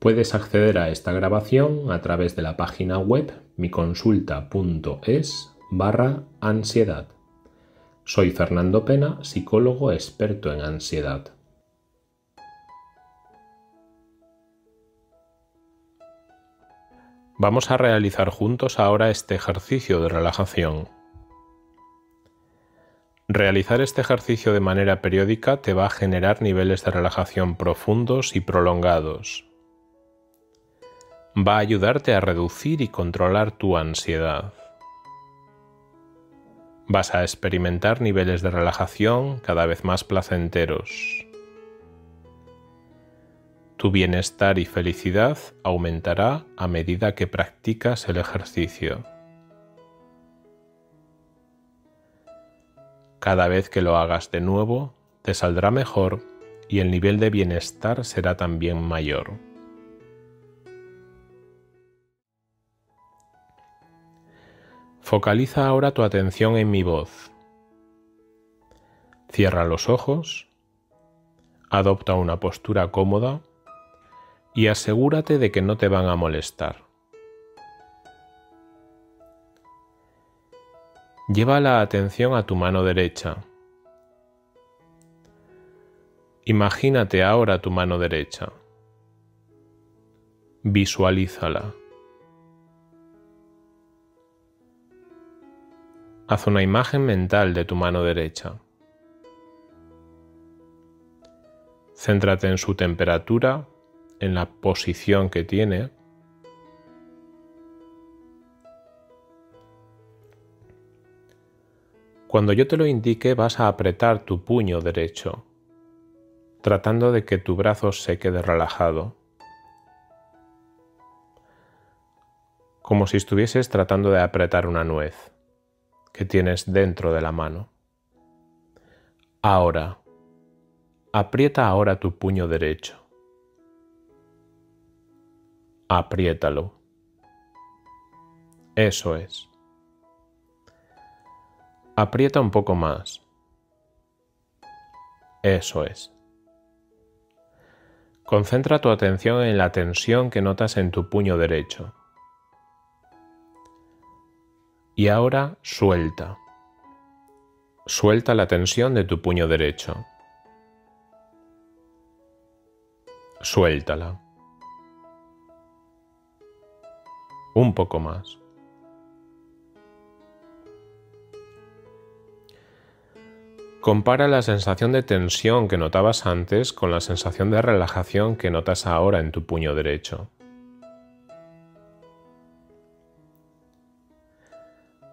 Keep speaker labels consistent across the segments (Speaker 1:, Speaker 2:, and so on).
Speaker 1: Puedes acceder a esta grabación a través de la página web miconsulta.es barra ansiedad. Soy Fernando Pena, psicólogo experto en ansiedad. Vamos a realizar juntos ahora este ejercicio de relajación. Realizar este ejercicio de manera periódica te va a generar niveles de relajación profundos y prolongados va a ayudarte a reducir y controlar tu ansiedad. Vas a experimentar niveles de relajación cada vez más placenteros. Tu bienestar y felicidad aumentará a medida que practicas el ejercicio. Cada vez que lo hagas de nuevo, te saldrá mejor y el nivel de bienestar será también mayor. Focaliza ahora tu atención en mi voz. Cierra los ojos, adopta una postura cómoda y asegúrate de que no te van a molestar. Lleva la atención a tu mano derecha. Imagínate ahora tu mano derecha. Visualízala. Haz una imagen mental de tu mano derecha. Céntrate en su temperatura, en la posición que tiene. Cuando yo te lo indique vas a apretar tu puño derecho, tratando de que tu brazo se quede relajado. Como si estuvieses tratando de apretar una nuez que tienes dentro de la mano. Ahora, aprieta ahora tu puño derecho. Apriétalo. Eso es. Aprieta un poco más. Eso es. Concentra tu atención en la tensión que notas en tu puño derecho. Y ahora suelta. Suelta la tensión de tu puño derecho. Suéltala. Un poco más. Compara la sensación de tensión que notabas antes con la sensación de relajación que notas ahora en tu puño derecho.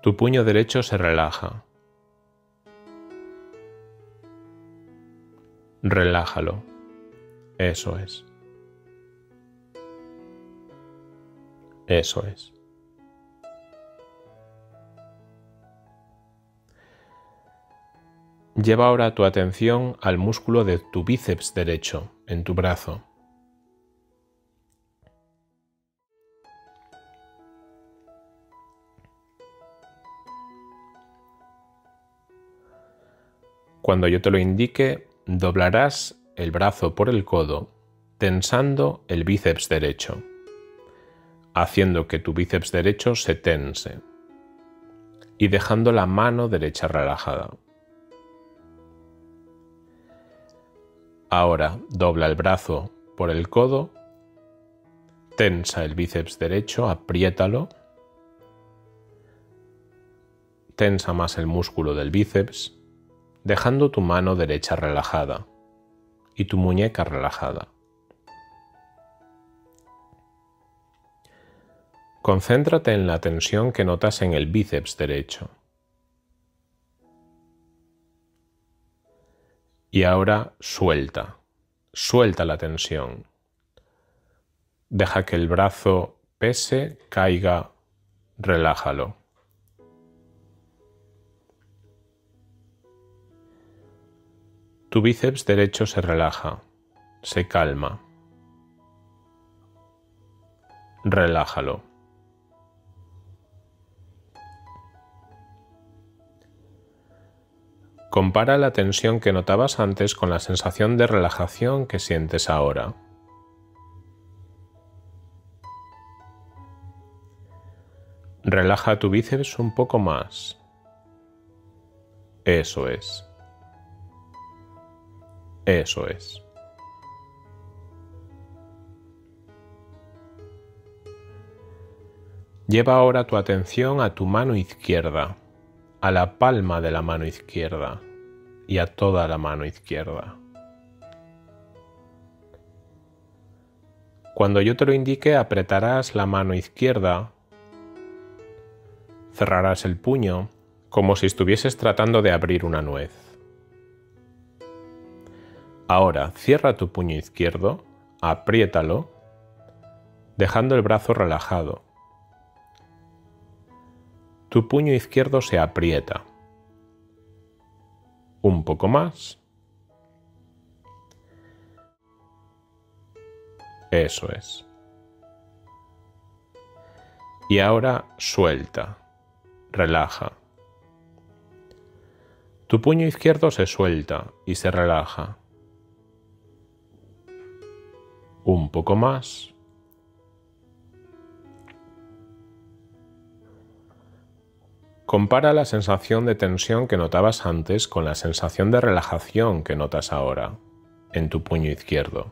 Speaker 1: Tu puño derecho se relaja. Relájalo. Eso es. Eso es. Lleva ahora tu atención al músculo de tu bíceps derecho, en tu brazo. Cuando yo te lo indique, doblarás el brazo por el codo, tensando el bíceps derecho, haciendo que tu bíceps derecho se tense y dejando la mano derecha relajada. Ahora dobla el brazo por el codo, tensa el bíceps derecho, apriétalo, tensa más el músculo del bíceps dejando tu mano derecha relajada y tu muñeca relajada. Concéntrate en la tensión que notas en el bíceps derecho. Y ahora suelta, suelta la tensión. Deja que el brazo pese, caiga, relájalo. Tu bíceps derecho se relaja, se calma. Relájalo. Compara la tensión que notabas antes con la sensación de relajación que sientes ahora. Relaja tu bíceps un poco más. Eso es. Eso es. Lleva ahora tu atención a tu mano izquierda, a la palma de la mano izquierda y a toda la mano izquierda. Cuando yo te lo indique, apretarás la mano izquierda, cerrarás el puño, como si estuvieses tratando de abrir una nuez. Ahora cierra tu puño izquierdo, apriétalo, dejando el brazo relajado. Tu puño izquierdo se aprieta. Un poco más. Eso es. Y ahora suelta, relaja. Tu puño izquierdo se suelta y se relaja un poco más. Compara la sensación de tensión que notabas antes con la sensación de relajación que notas ahora en tu puño izquierdo.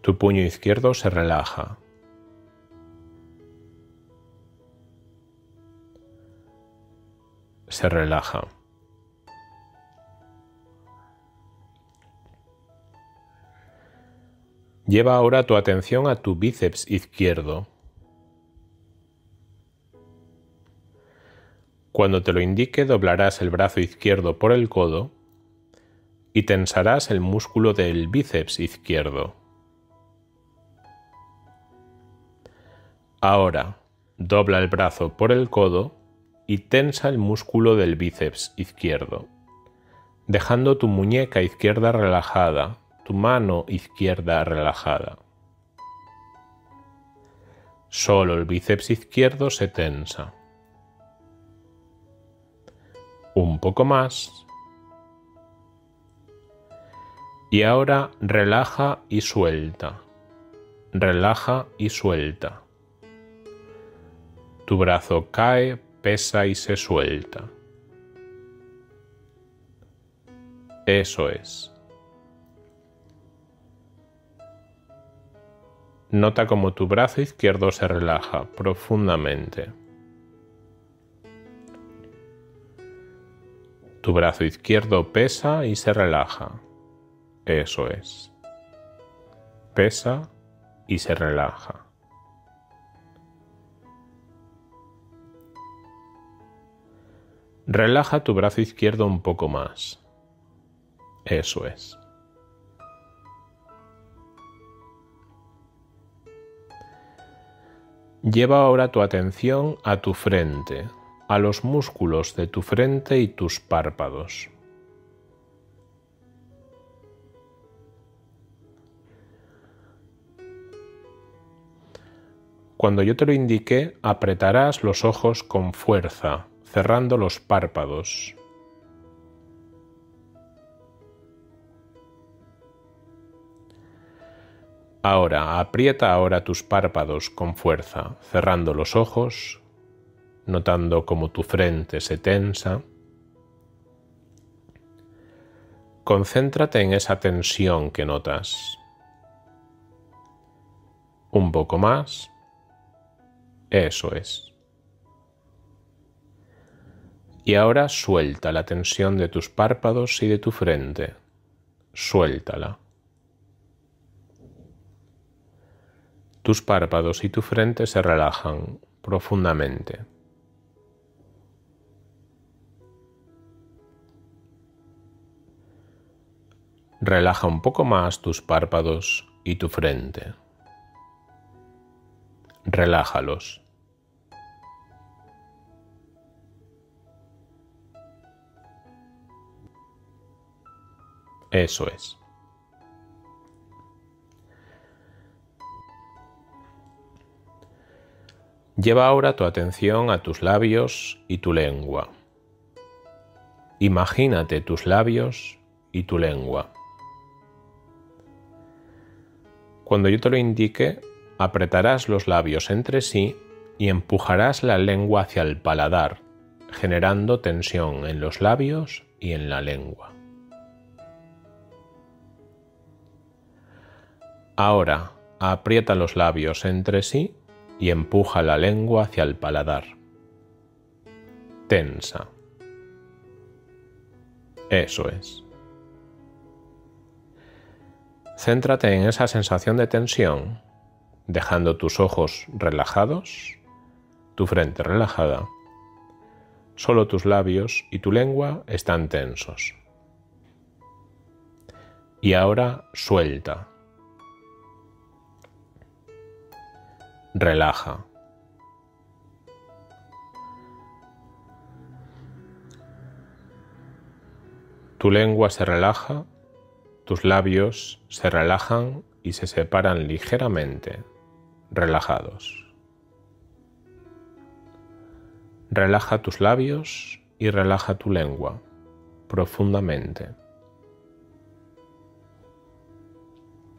Speaker 1: Tu puño izquierdo se relaja. Se relaja. Lleva ahora tu atención a tu bíceps izquierdo. Cuando te lo indique, doblarás el brazo izquierdo por el codo y tensarás el músculo del bíceps izquierdo. Ahora, dobla el brazo por el codo y tensa el músculo del bíceps izquierdo, dejando tu muñeca izquierda relajada tu mano izquierda relajada. Solo el bíceps izquierdo se tensa. Un poco más. Y ahora relaja y suelta. Relaja y suelta. Tu brazo cae, pesa y se suelta. Eso es. Nota como tu brazo izquierdo se relaja profundamente. Tu brazo izquierdo pesa y se relaja. Eso es. Pesa y se relaja. Relaja tu brazo izquierdo un poco más. Eso es. Lleva ahora tu atención a tu frente, a los músculos de tu frente y tus párpados. Cuando yo te lo indique, apretarás los ojos con fuerza, cerrando los párpados. Ahora, aprieta ahora tus párpados con fuerza, cerrando los ojos, notando cómo tu frente se tensa. Concéntrate en esa tensión que notas. Un poco más. Eso es. Y ahora suelta la tensión de tus párpados y de tu frente. Suéltala. Tus párpados y tu frente se relajan profundamente. Relaja un poco más tus párpados y tu frente. Relájalos. Eso es. Lleva ahora tu atención a tus labios y tu lengua. Imagínate tus labios y tu lengua. Cuando yo te lo indique, apretarás los labios entre sí y empujarás la lengua hacia el paladar, generando tensión en los labios y en la lengua. Ahora aprieta los labios entre sí y empuja la lengua hacia el paladar. Tensa. Eso es. Céntrate en esa sensación de tensión, dejando tus ojos relajados, tu frente relajada. Solo tus labios y tu lengua están tensos. Y ahora suelta. relaja. Tu lengua se relaja, tus labios se relajan y se separan ligeramente, relajados. Relaja tus labios y relaja tu lengua profundamente.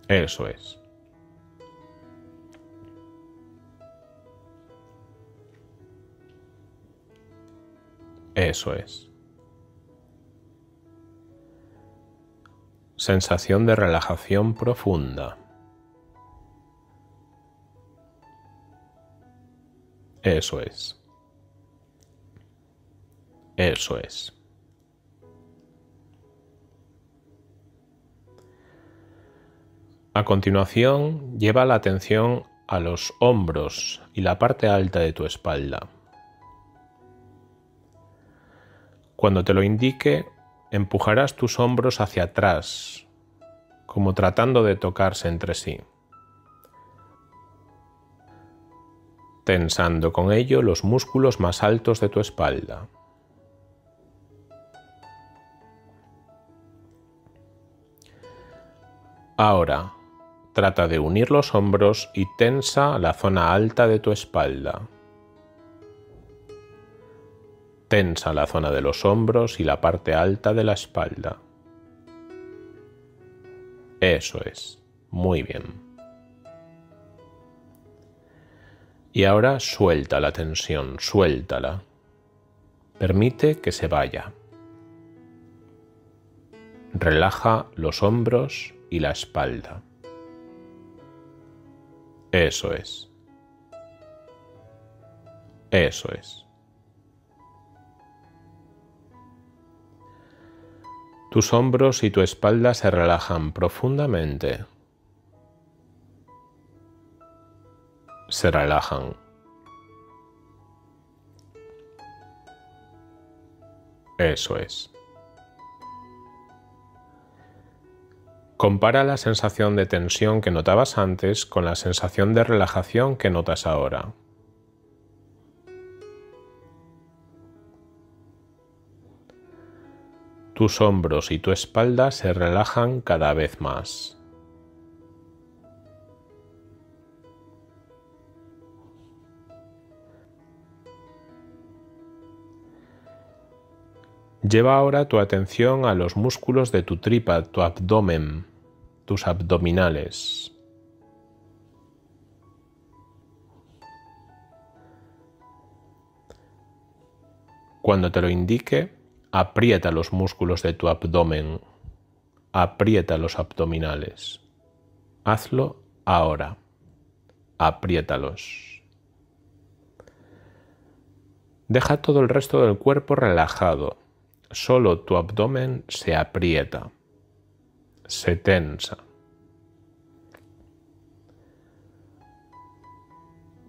Speaker 1: Eso es. Eso es. Sensación de relajación profunda. Eso es. Eso es. A continuación, lleva la atención a los hombros y la parte alta de tu espalda. Cuando te lo indique, empujarás tus hombros hacia atrás, como tratando de tocarse entre sí, tensando con ello los músculos más altos de tu espalda. Ahora, trata de unir los hombros y tensa la zona alta de tu espalda tensa la zona de los hombros y la parte alta de la espalda. Eso es, muy bien. Y ahora suelta la tensión, suéltala. Permite que se vaya. Relaja los hombros y la espalda. Eso es. Eso es. Tus hombros y tu espalda se relajan profundamente. Se relajan. Eso es. Compara la sensación de tensión que notabas antes con la sensación de relajación que notas ahora. Tus hombros y tu espalda se relajan cada vez más. Lleva ahora tu atención a los músculos de tu tripa, tu abdomen, tus abdominales. Cuando te lo indique, Aprieta los músculos de tu abdomen. Aprieta los abdominales. Hazlo ahora. Apriétalos. Deja todo el resto del cuerpo relajado. Solo tu abdomen se aprieta. Se tensa.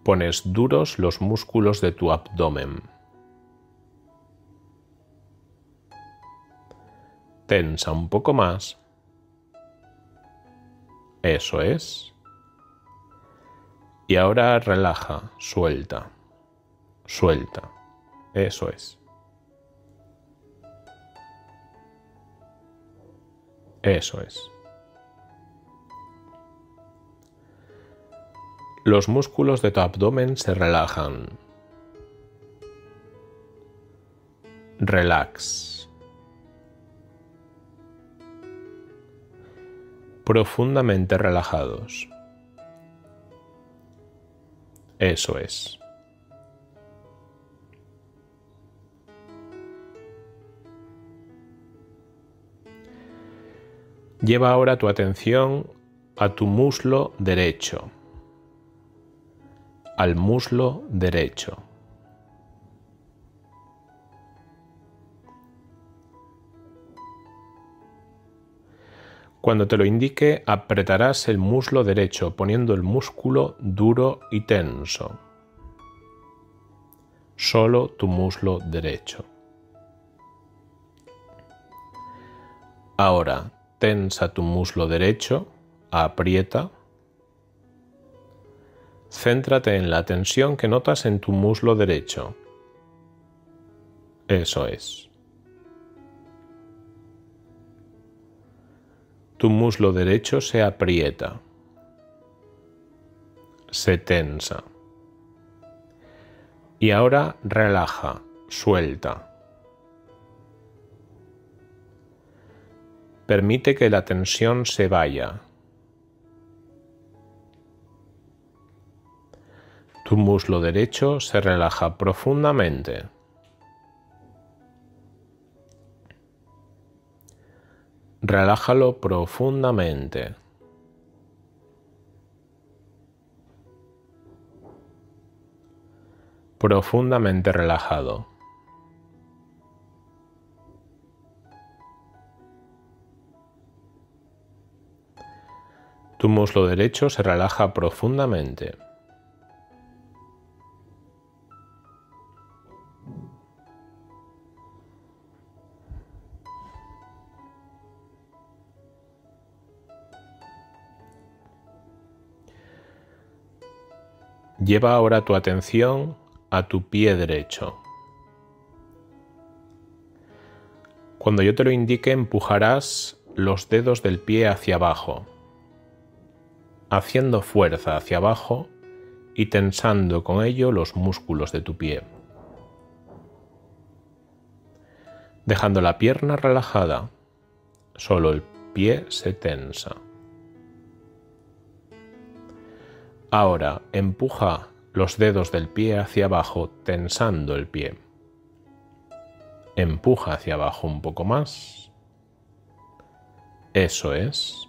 Speaker 1: Pones duros los músculos de tu abdomen Tensa un poco más. Eso es. Y ahora relaja, suelta, suelta. Eso es. Eso es. Los músculos de tu abdomen se relajan. Relax. profundamente relajados. Eso es. Lleva ahora tu atención a tu muslo derecho, al muslo derecho. Cuando te lo indique, apretarás el muslo derecho, poniendo el músculo duro y tenso. Solo tu muslo derecho. Ahora, tensa tu muslo derecho, aprieta. Céntrate en la tensión que notas en tu muslo derecho. Eso es. Tu muslo derecho se aprieta, se tensa. Y ahora relaja, suelta. Permite que la tensión se vaya. Tu muslo derecho se relaja profundamente. Relájalo profundamente. Profundamente relajado. Tu muslo derecho se relaja profundamente. Lleva ahora tu atención a tu pie derecho. Cuando yo te lo indique empujarás los dedos del pie hacia abajo, haciendo fuerza hacia abajo y tensando con ello los músculos de tu pie. Dejando la pierna relajada, solo el pie se tensa. Ahora empuja los dedos del pie hacia abajo tensando el pie. Empuja hacia abajo un poco más. Eso es.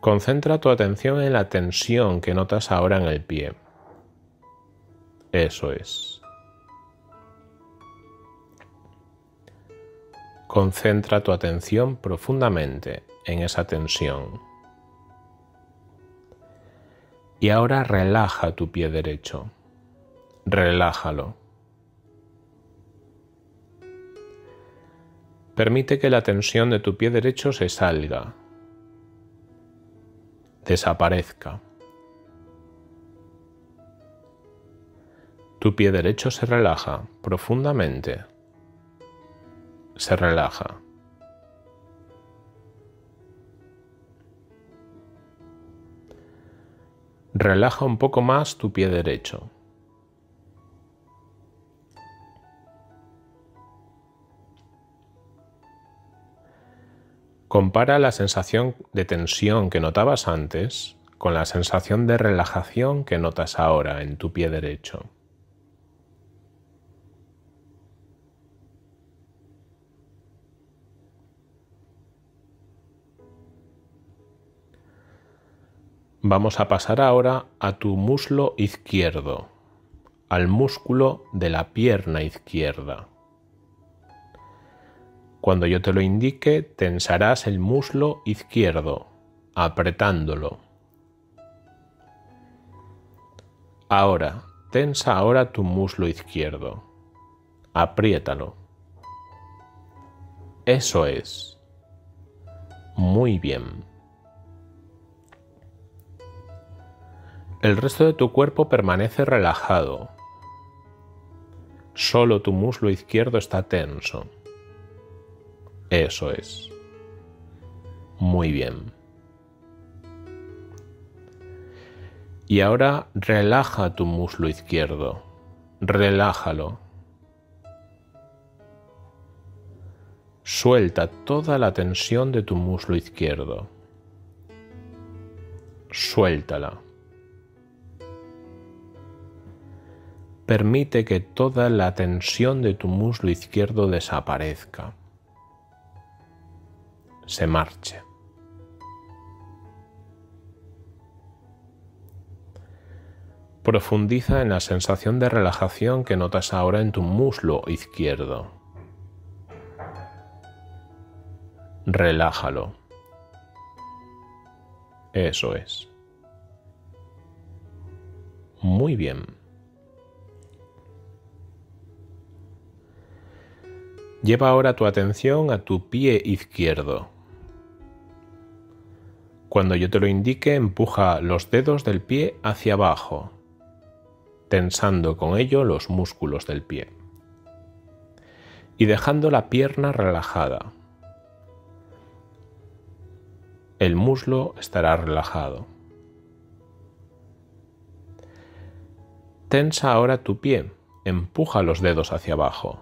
Speaker 1: Concentra tu atención en la tensión que notas ahora en el pie. Eso es. Concentra tu atención profundamente en esa tensión. Y ahora relaja tu pie derecho. Relájalo. Permite que la tensión de tu pie derecho se salga. Desaparezca. Tu pie derecho se relaja profundamente. Se relaja. Relaja un poco más tu pie derecho. Compara la sensación de tensión que notabas antes con la sensación de relajación que notas ahora en tu pie derecho. Vamos a pasar ahora a tu muslo izquierdo, al músculo de la pierna izquierda. Cuando yo te lo indique, tensarás el muslo izquierdo, apretándolo. Ahora, tensa ahora tu muslo izquierdo. Apriétalo. Eso es. Muy bien. El resto de tu cuerpo permanece relajado. Solo tu muslo izquierdo está tenso. Eso es. Muy bien. Y ahora relaja tu muslo izquierdo. Relájalo. Suelta toda la tensión de tu muslo izquierdo. Suéltala. permite que toda la tensión de tu muslo izquierdo desaparezca, se marche. Profundiza en la sensación de relajación que notas ahora en tu muslo izquierdo. Relájalo. Eso es. Muy bien. Lleva ahora tu atención a tu pie izquierdo. Cuando yo te lo indique, empuja los dedos del pie hacia abajo, tensando con ello los músculos del pie y dejando la pierna relajada. El muslo estará relajado. Tensa ahora tu pie, empuja los dedos hacia abajo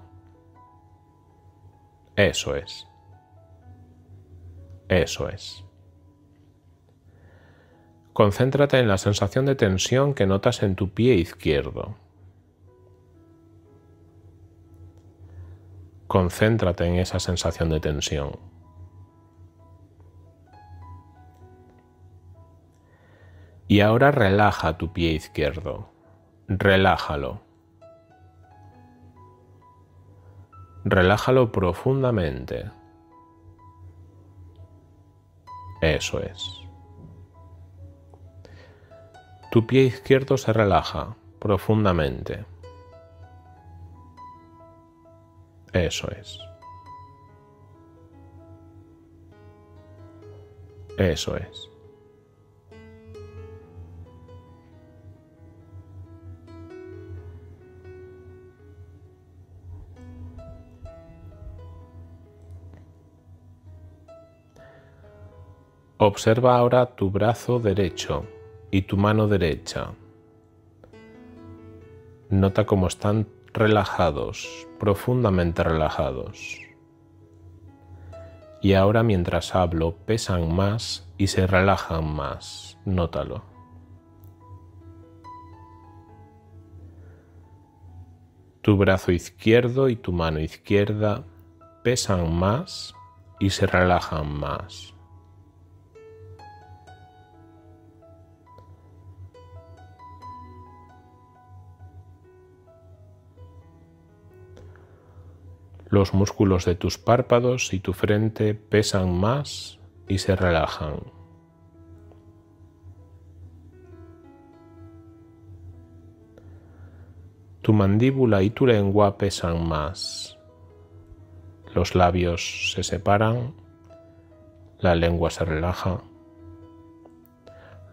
Speaker 1: eso es. Eso es. Concéntrate en la sensación de tensión que notas en tu pie izquierdo. Concéntrate en esa sensación de tensión. Y ahora relaja tu pie izquierdo. Relájalo. Relájalo profundamente. Eso es. Tu pie izquierdo se relaja profundamente. Eso es. Eso es. Observa ahora tu brazo derecho y tu mano derecha. Nota cómo están relajados, profundamente relajados. Y ahora mientras hablo pesan más y se relajan más. Nótalo. Tu brazo izquierdo y tu mano izquierda pesan más y se relajan más. Los músculos de tus párpados y tu frente pesan más y se relajan. Tu mandíbula y tu lengua pesan más. Los labios se separan, la lengua se relaja,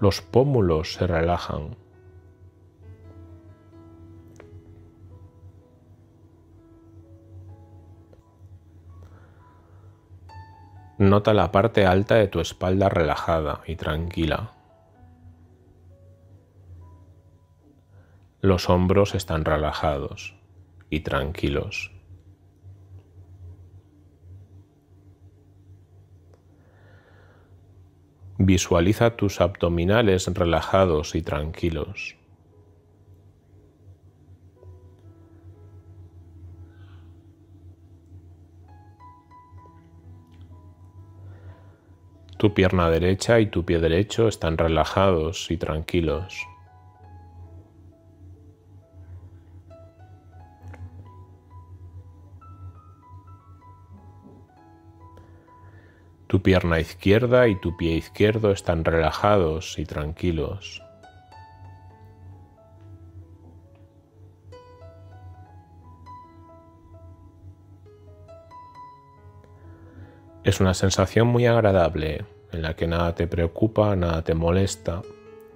Speaker 1: los pómulos se relajan. Nota la parte alta de tu espalda relajada y tranquila. Los hombros están relajados y tranquilos. Visualiza tus abdominales relajados y tranquilos. Tu pierna derecha y tu pie derecho están relajados y tranquilos. Tu pierna izquierda y tu pie izquierdo están relajados y tranquilos. Es una sensación muy agradable en la que nada te preocupa, nada te molesta,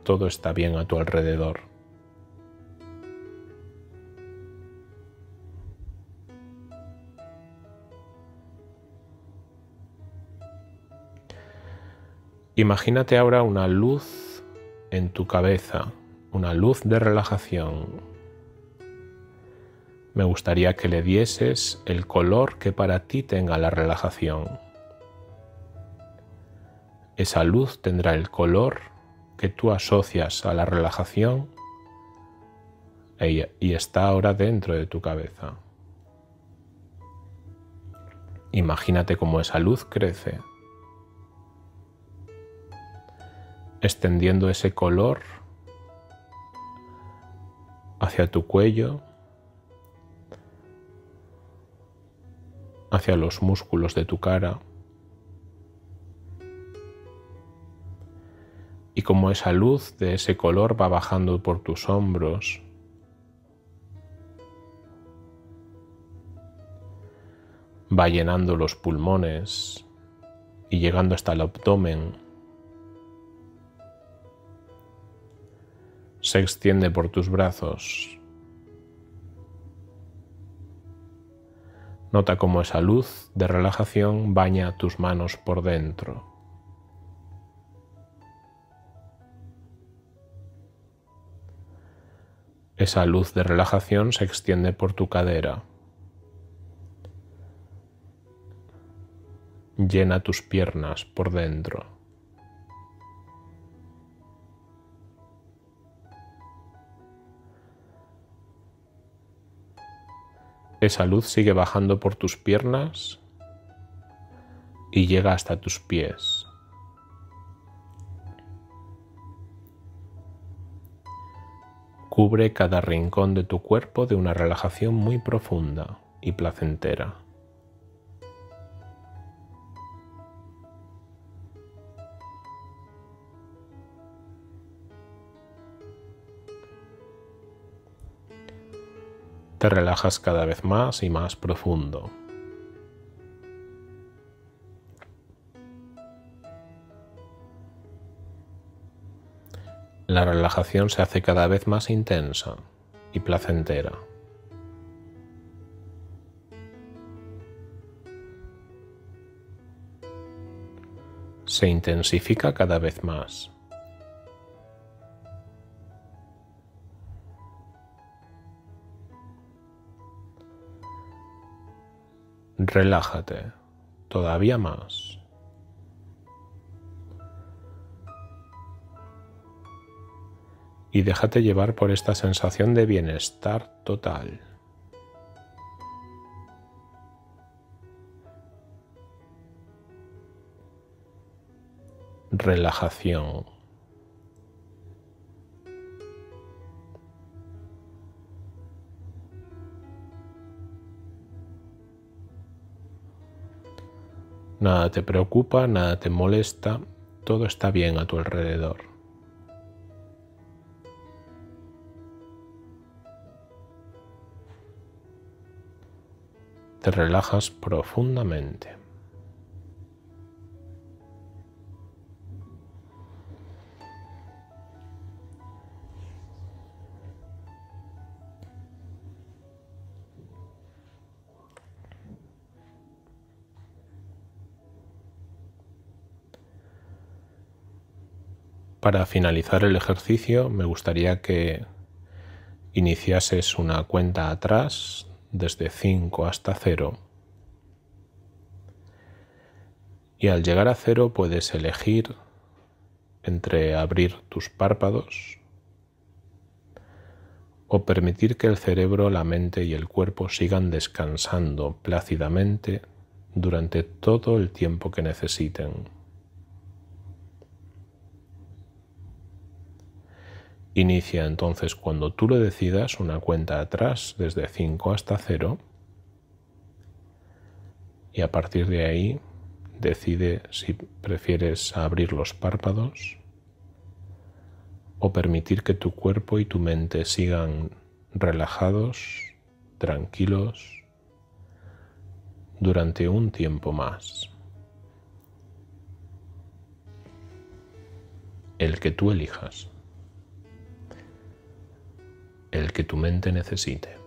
Speaker 1: todo está bien a tu alrededor. Imagínate ahora una luz en tu cabeza, una luz de relajación. Me gustaría que le dieses el color que para ti tenga la relajación. Esa luz tendrá el color que tú asocias a la relajación y está ahora dentro de tu cabeza. Imagínate cómo esa luz crece, extendiendo ese color hacia tu cuello, hacia los músculos de tu cara. y como esa luz de ese color va bajando por tus hombros. Va llenando los pulmones y llegando hasta el abdomen. Se extiende por tus brazos. Nota cómo esa luz de relajación baña tus manos por dentro. Esa luz de relajación se extiende por tu cadera. Llena tus piernas por dentro. Esa luz sigue bajando por tus piernas y llega hasta tus pies. Cubre cada rincón de tu cuerpo de una relajación muy profunda y placentera. Te relajas cada vez más y más profundo. La relajación se hace cada vez más intensa y placentera. Se intensifica cada vez más. Relájate todavía más. y déjate llevar por esta sensación de bienestar total. Relajación. Nada te preocupa, nada te molesta, todo está bien a tu alrededor. te relajas profundamente. Para finalizar el ejercicio me gustaría que iniciases una cuenta atrás desde 5 hasta 0 y al llegar a 0 puedes elegir entre abrir tus párpados o permitir que el cerebro, la mente y el cuerpo sigan descansando plácidamente durante todo el tiempo que necesiten. Inicia entonces cuando tú lo decidas una cuenta atrás desde 5 hasta 0 y a partir de ahí decide si prefieres abrir los párpados o permitir que tu cuerpo y tu mente sigan relajados, tranquilos, durante un tiempo más. El que tú elijas el que tu mente necesite.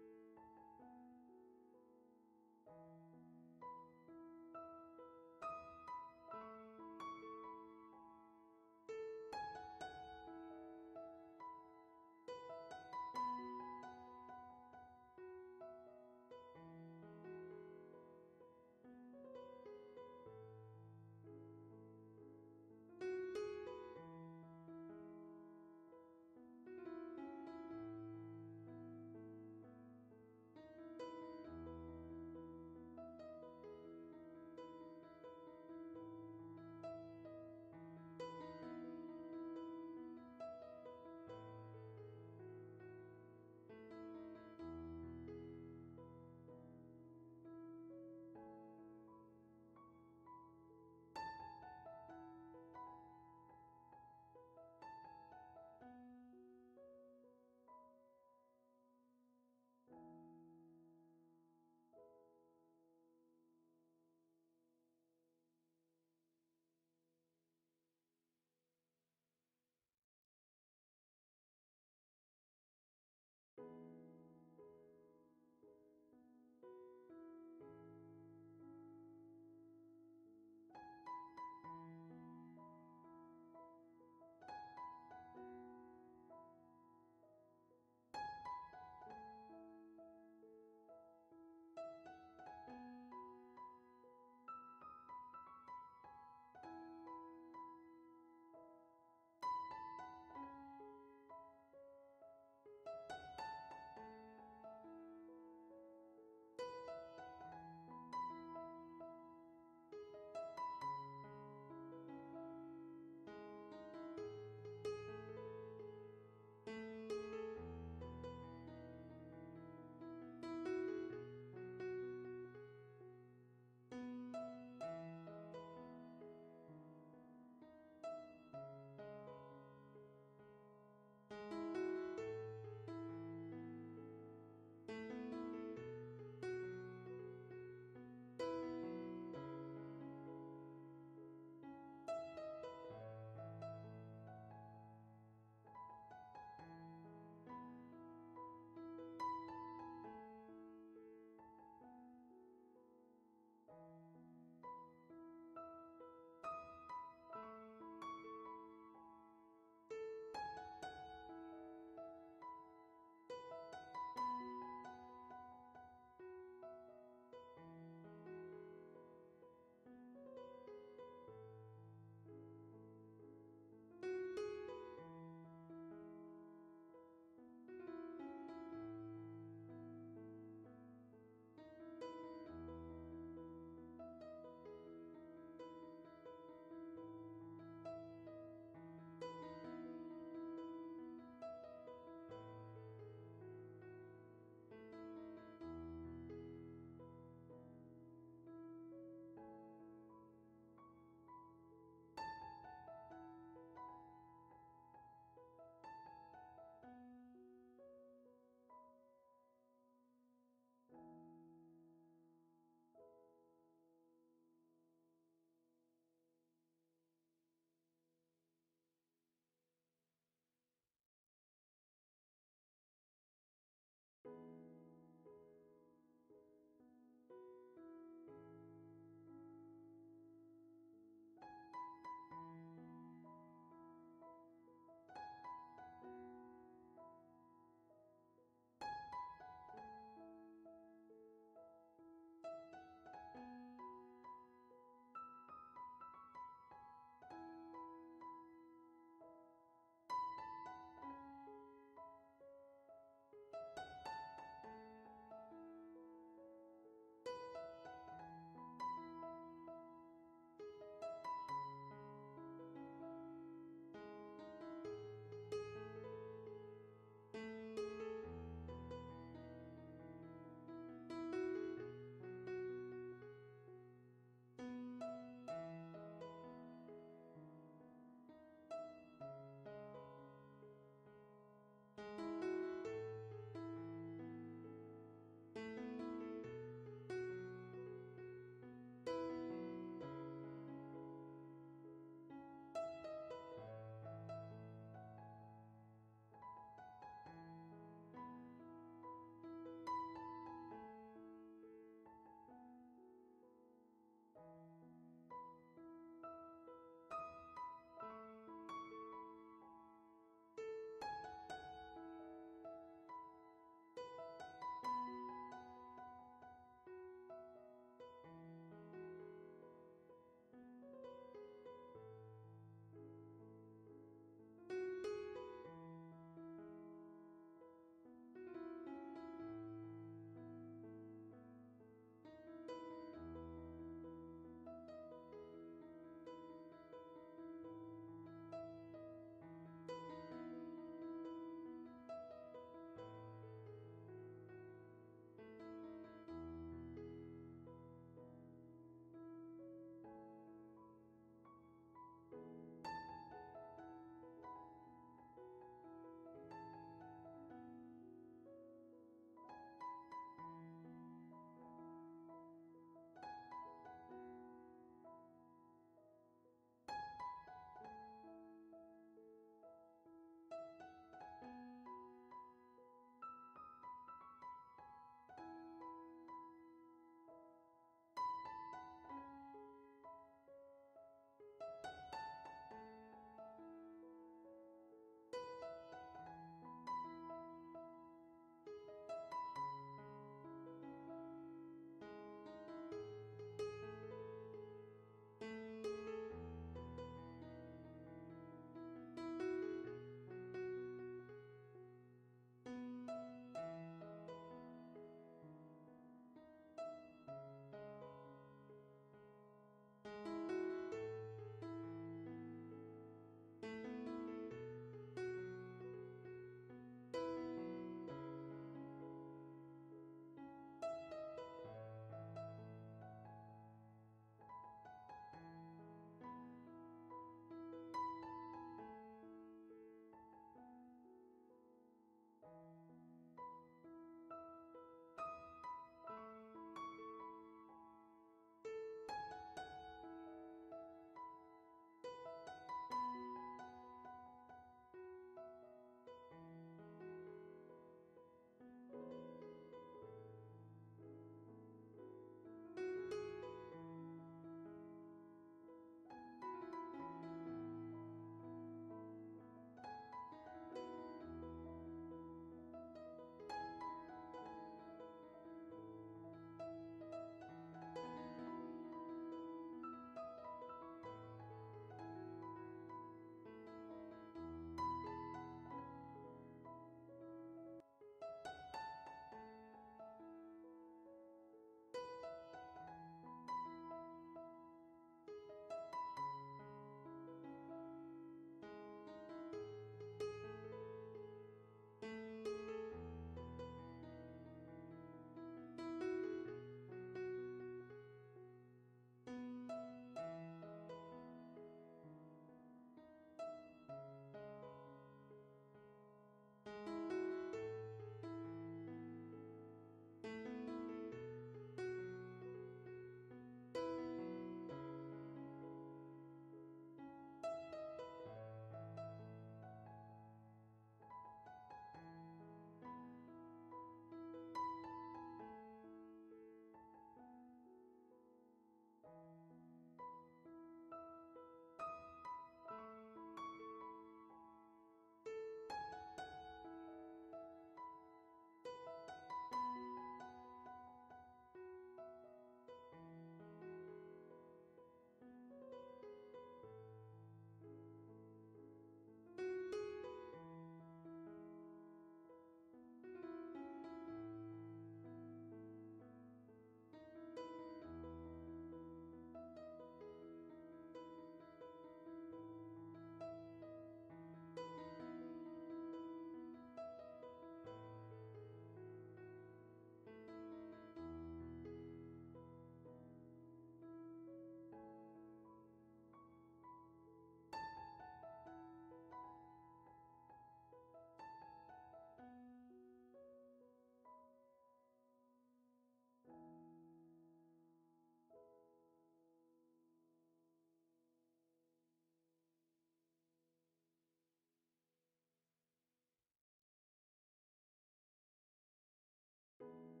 Speaker 1: Thank you.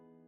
Speaker 1: thank you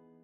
Speaker 1: thank you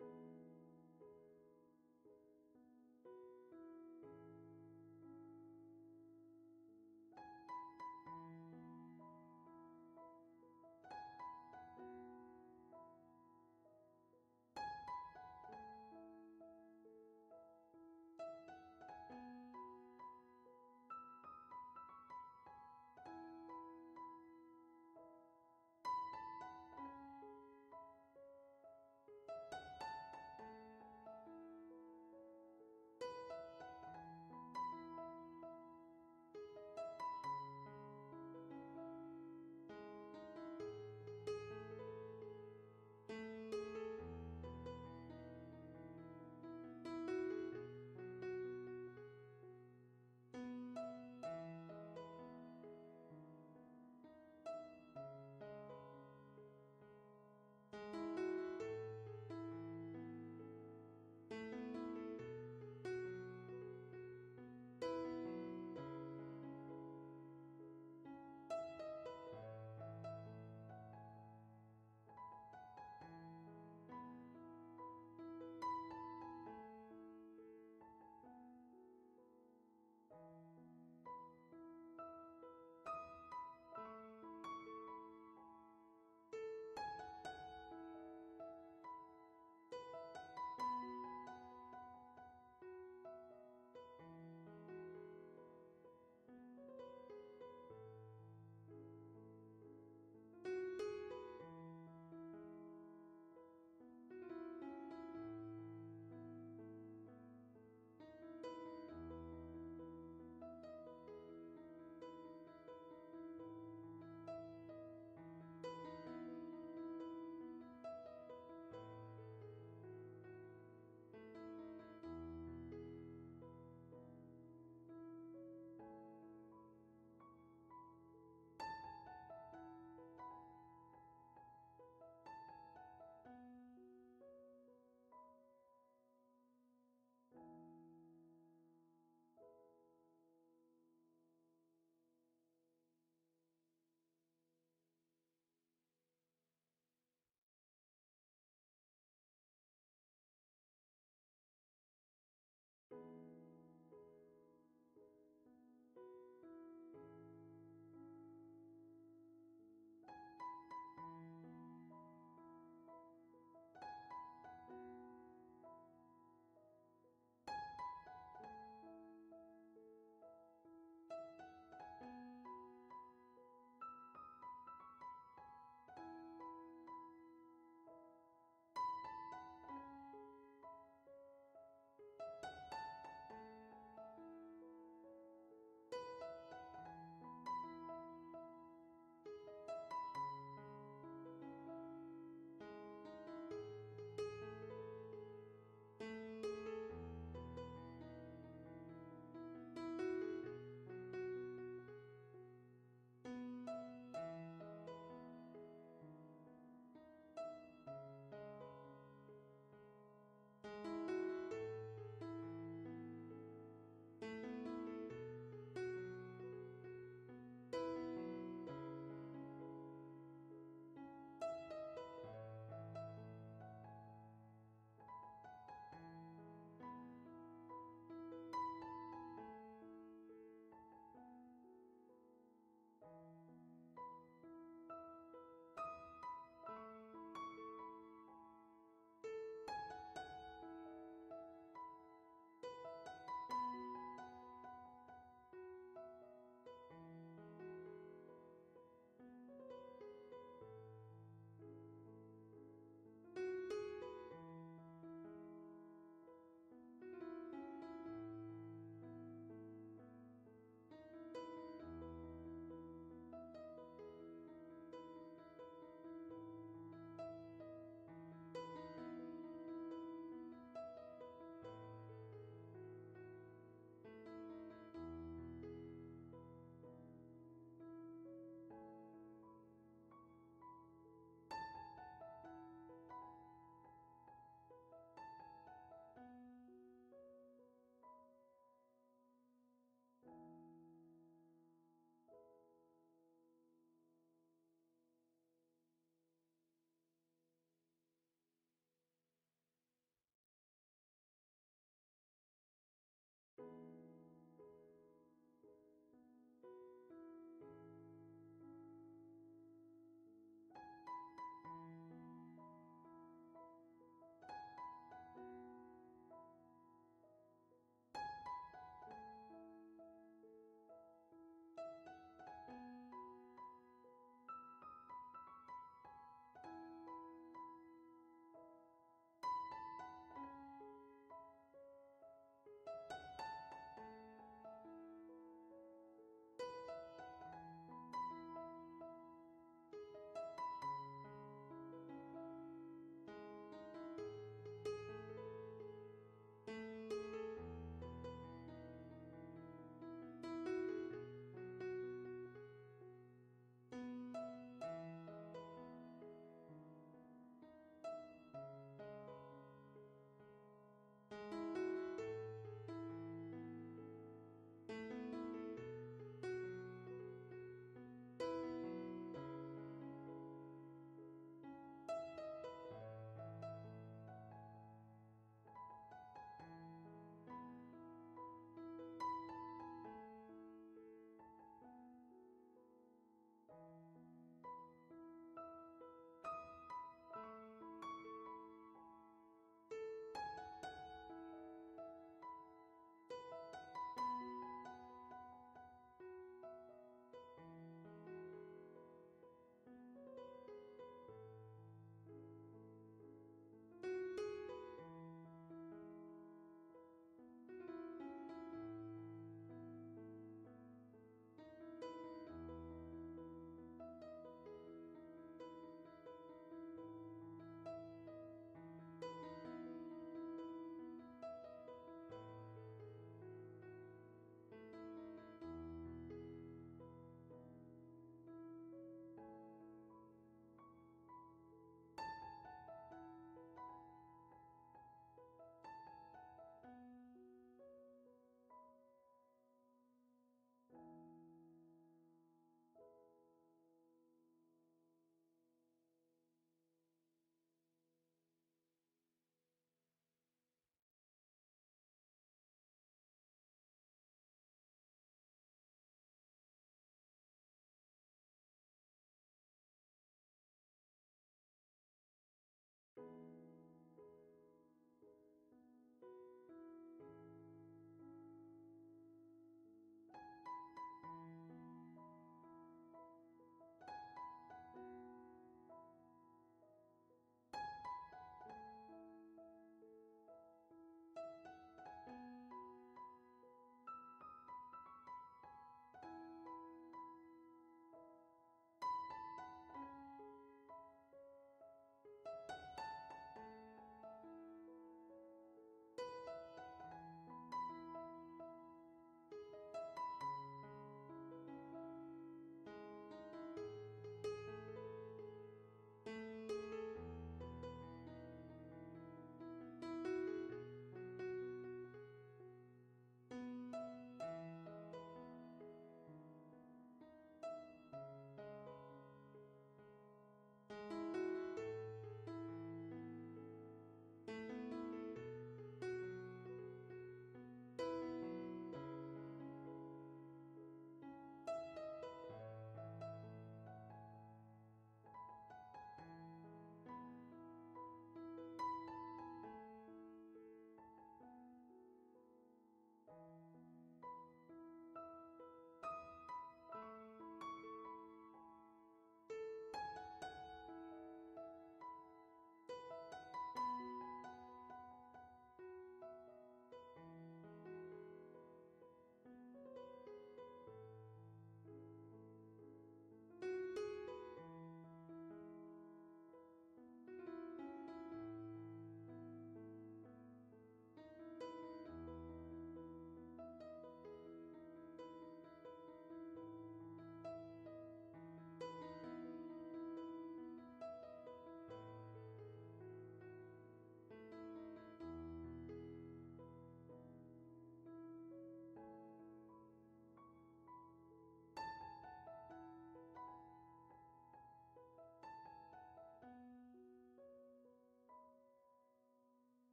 Speaker 1: Thank you.